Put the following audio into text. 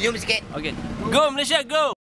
Senyum sikit. Okay. Go Malaysia, go!